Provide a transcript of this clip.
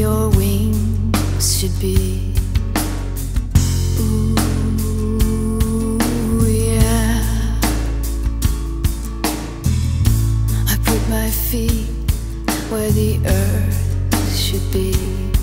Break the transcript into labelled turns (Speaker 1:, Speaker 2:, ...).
Speaker 1: your wings should be. Ooh, yeah. I put my feet where the earth should be.